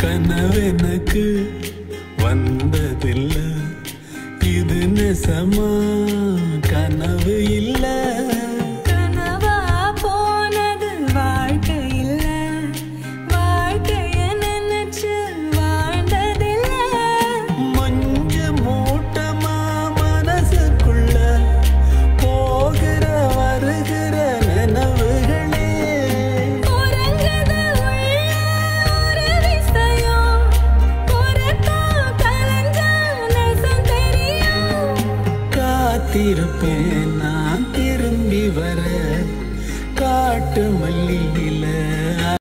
கனவெனக்கு வந்ததில்லை. இது நெசமா? காத்திருப்பேன். நான் திரும்பி வர காட்டு மல்லி